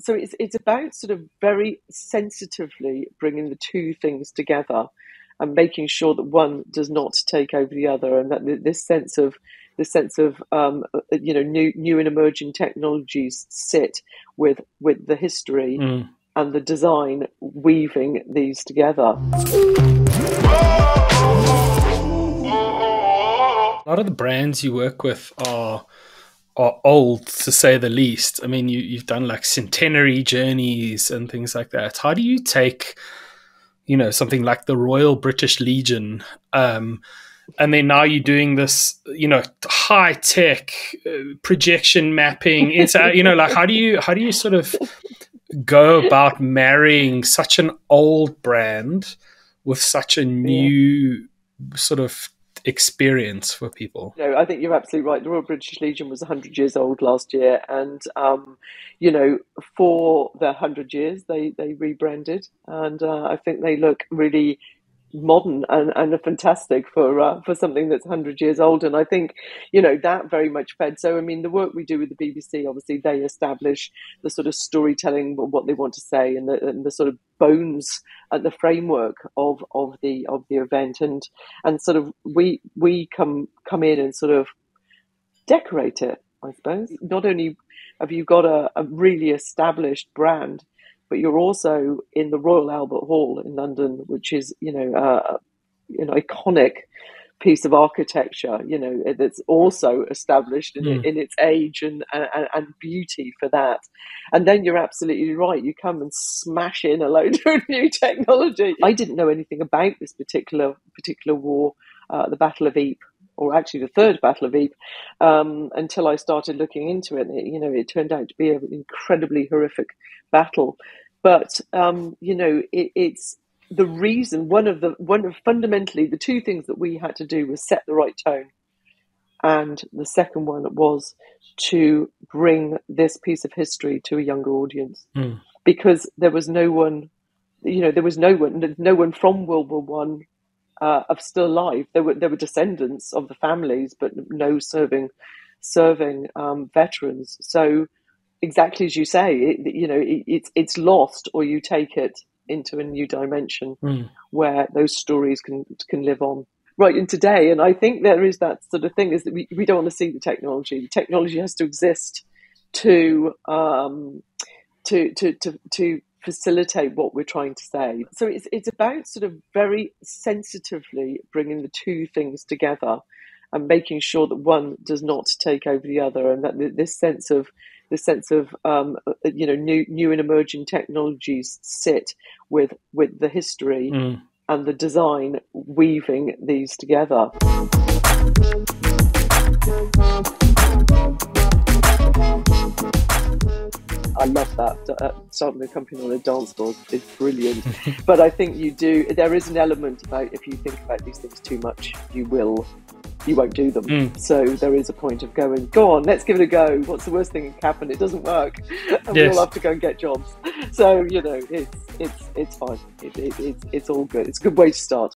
So it's it's about sort of very sensitively bringing the two things together and making sure that one does not take over the other, and that this sense of this sense of um, you know new new and emerging technologies sit with with the history mm. and the design, weaving these together. A lot of the brands you work with are are old to say the least. I mean, you, you've done like centenary journeys and things like that. How do you take, you know, something like the Royal British Legion, um, and then now you're doing this, you know, high tech uh, projection mapping. It's uh, you know, like how do you how do you sort of go about marrying such an old brand with such a new yeah. sort of experience for people. No, I think you're absolutely right. The Royal British Legion was 100 years old last year, and um, you know, for the 100 years, they they rebranded, and uh, I think they look really modern and, and fantastic for uh, for something that's 100 years old and i think you know that very much fed so i mean the work we do with the bbc obviously they establish the sort of storytelling what they want to say and the, and the sort of bones at the framework of of the of the event. And and sort of we we come come in and sort of decorate it i suppose. Not only have you got a, a really established brand but you're also in the Royal Albert Hall in London, which is you know uh, an iconic piece of architecture. You know that's also established in, mm. in its age and, and, and beauty for that. And then you're absolutely right. You come and smash in a load of new technology. I didn't know anything about this particular particular war, uh, the Battle of Ypres or actually the third Battle of Ypres, um, until I started looking into it. it. You know, it turned out to be an incredibly horrific battle. But um, you know, it, it's the reason. One of the one of fundamentally the two things that we had to do was set the right tone, and the second one was to bring this piece of history to a younger audience mm. because there was no one, you know, there was no one, no one from World War One uh, of still alive. There were there were descendants of the families, but no serving serving um, veterans. So exactly as you say, it, you know, it, it's it's lost, or you take it into a new dimension mm. where those stories can can live on right in today. And I think there is that sort of thing is that we, we don't want to see the technology. The technology has to exist to um, to to to to facilitate what we're trying to say. So it's it's about sort of very sensitively bringing the two things together and making sure that one does not take over the other, and that this sense of the sense of um, uh, you know new new and emerging technologies sit with with the history mm. and the design weaving these together. I love that. Uh, starting a company on a dance floor is brilliant. but I think you do, there is an element about if you think about these things too much, you will you won't do them. Mm. So there is a point of going, go on, let's give it a go. What's the worst thing that can happen? It doesn't work, and yes. we all have to go and get jobs. So you know, it's it's it's fine. It, it, it's it's all good. It's a good way to start.